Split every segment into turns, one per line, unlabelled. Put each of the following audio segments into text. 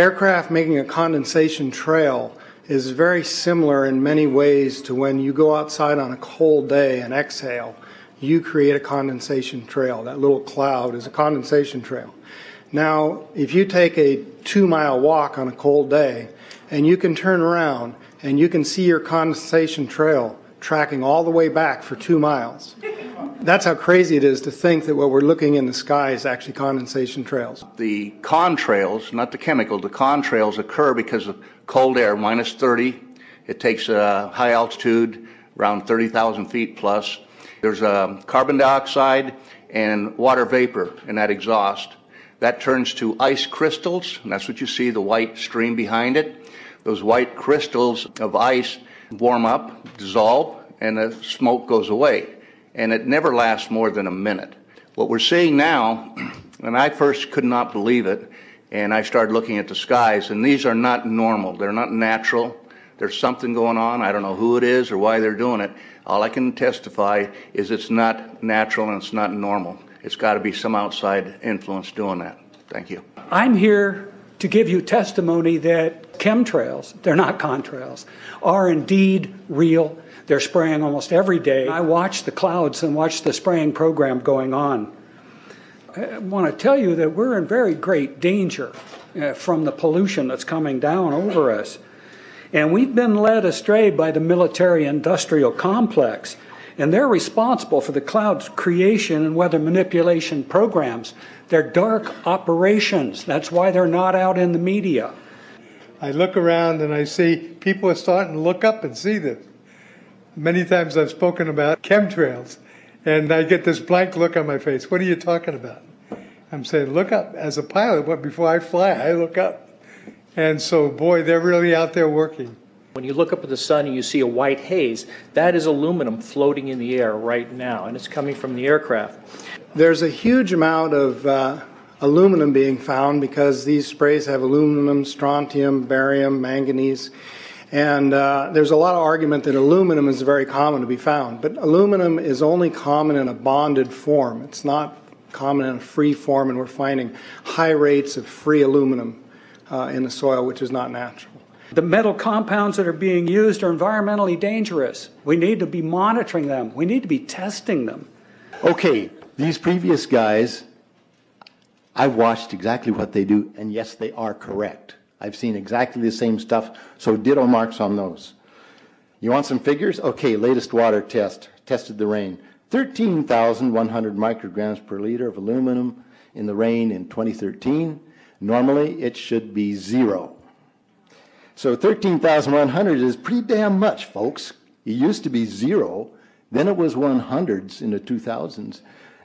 Aircraft making a condensation trail is very similar in many ways to when you go outside on a cold day and exhale. You create a condensation trail. That little cloud is a condensation trail. Now, if you take a two mile walk on a cold day and you can turn around and you can see your condensation trail tracking all the way back for two miles. That's how crazy it is to think that what we're looking in the sky is actually condensation trails.
The contrails, not the chemical, the contrails occur because of cold air, minus 30. It takes a high altitude, around 30,000 feet plus. There's a carbon dioxide and water vapor in that exhaust. That turns to ice crystals, and that's what you see, the white stream behind it. Those white crystals of ice warm up, dissolve, and the smoke goes away. And it never lasts more than a minute. What we're seeing now, and I first could not believe it, and I started looking at the skies, and these are not normal. They're not natural. There's something going on. I don't know who it is or why they're doing it. All I can testify is it's not natural and it's not normal. It's got to be some outside influence doing that. Thank you.
I'm here to give you testimony that chemtrails, they're not contrails, are indeed real. They're spraying almost every day. I watch the clouds and watch the spraying program going on. I want to tell you that we're in very great danger uh, from the pollution that's coming down over us. And we've been led astray by the military industrial complex and they're responsible for the cloud's creation and weather manipulation programs. They're dark operations. That's why they're not out in the media.
I look around and I see people are starting to look up and see this. Many times I've spoken about chemtrails, and I get this blank look on my face. What are you talking about? I'm saying, look up. As a pilot, before I fly, I look up. And so, boy, they're really out there working.
When you look up at the sun and you see a white haze, that is aluminum floating in the air right now, and it's coming from the aircraft.
There's a huge amount of uh, aluminum being found because these sprays have aluminum, strontium, barium, manganese. And uh, there's a lot of argument that aluminum is very common to be found, but aluminum is only common in a bonded form. It's not common in a free form, and we're finding high rates of free aluminum uh, in the soil, which is not natural.
The metal compounds that are being used are environmentally dangerous. We need to be monitoring them. We need to be testing them.
Okay, these previous guys, I've watched exactly what they do, and yes, they are correct. I've seen exactly the same stuff, so ditto marks on those. You want some figures? Okay, latest water test. Tested the rain. 13,100 micrograms per liter of aluminum in the rain in 2013. Normally, it should be zero. So 13,100 is pretty damn much, folks. It used to be zero, then it was 100s in the 2000s,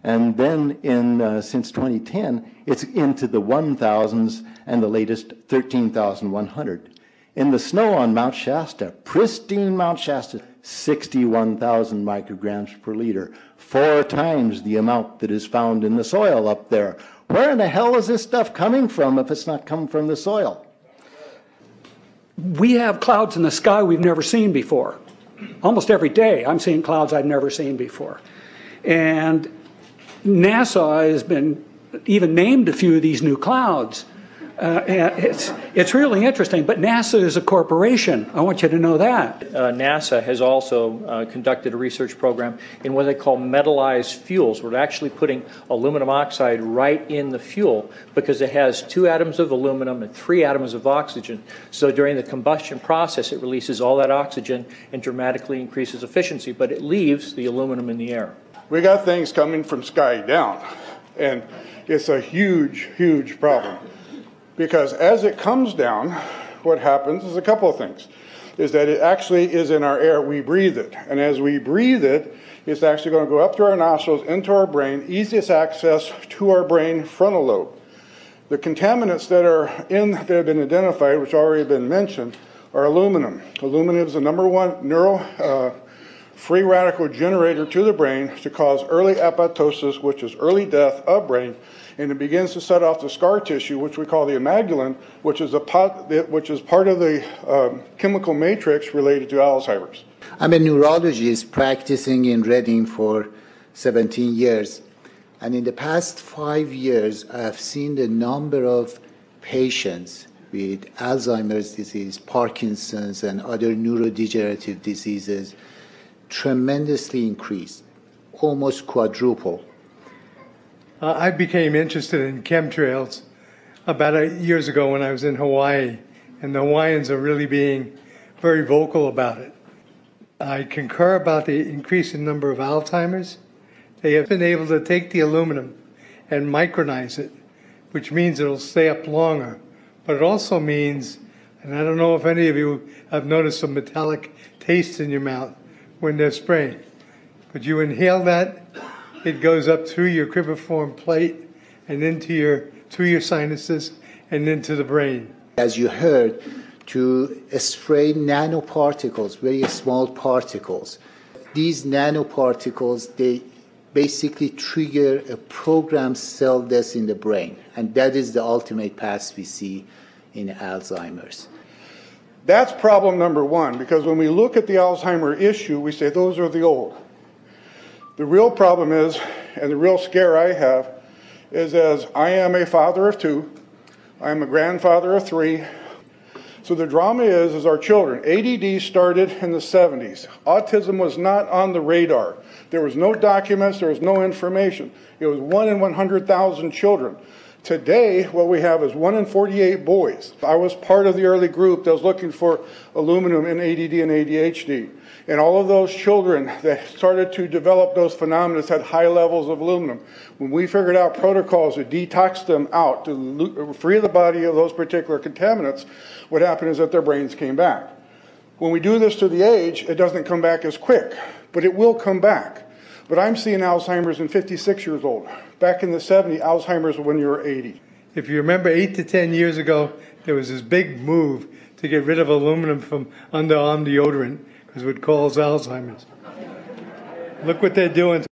and then in uh, since 2010, it's into the 1000s and the latest 13,100. In the snow on Mount Shasta, pristine Mount Shasta, 61,000 micrograms per liter, four times the amount that is found in the soil up there. Where in the hell is this stuff coming from if it's not coming from the soil?
we have clouds in the sky we've never seen before. Almost every day, I'm seeing clouds I've never seen before. And NASA has been even named a few of these new clouds. Uh, it's, it's really interesting, but NASA is a corporation. I want you to know that.
Uh, NASA has also uh, conducted a research program in what they call metallized fuels. We're actually putting aluminum oxide right in the fuel because it has two atoms of aluminum and three atoms of oxygen. So during the combustion process, it releases all that oxygen and dramatically increases efficiency, but it leaves the aluminum in the air.
We got things coming from sky down, and it's a huge, huge problem. Because as it comes down, what happens is a couple of things. Is that it actually is in our air, we breathe it. And as we breathe it, it's actually going to go up through our nostrils, into our brain, easiest access to our brain frontal lobe. The contaminants that are in that have been identified, which already been mentioned, are aluminum. Aluminum is the number one neuro uh, free radical generator to the brain to cause early apoptosis, which is early death of brain, and it begins to set off the scar tissue, which we call the amygdalin, which is, a pot, which is part of the um, chemical matrix related to Alzheimer's.
I'm a neurologist practicing in Reading for 17 years. And in the past five years, I have seen the number of patients with Alzheimer's disease, Parkinson's, and other neurodegenerative diseases tremendously increased, almost quadruple.
Uh, I became interested in chemtrails about eight years ago when I was in Hawaii, and the Hawaiians are really being very vocal about it. I concur about the increasing number of Alzheimer's. They have been able to take the aluminum and micronize it, which means it'll stay up longer. But it also means, and I don't know if any of you have noticed some metallic taste in your mouth when they're spraying, but you inhale that, it goes up through your cribriform plate and into your through your sinuses and into the brain.
As you heard, to spray nanoparticles, very small particles. These nanoparticles, they basically trigger a programmed cell death in the brain, and that is the ultimate path we see in Alzheimer's.
That's problem number one, because when we look at the Alzheimer issue, we say those are the old. The real problem is, and the real scare I have, is as I am a father of two, I am a grandfather of three. So the drama is, is our children. ADD started in the 70s. Autism was not on the radar. There was no documents, there was no information. It was one in 100,000 children. Today, what we have is one in 48 boys. I was part of the early group that was looking for aluminum in ADD and ADHD. And all of those children that started to develop those phenomena had high levels of aluminum. When we figured out protocols to detox them out, to free the body of those particular contaminants, what happened is that their brains came back. When we do this to the age, it doesn't come back as quick, but it will come back. But I'm seeing Alzheimer's in 56 years old. Back in the 70s, Alzheimer's when you were 80.
If you remember eight to 10 years ago, there was this big move to get rid of aluminum from underarm deodorant because it would cause Alzheimer's. Look what they're doing.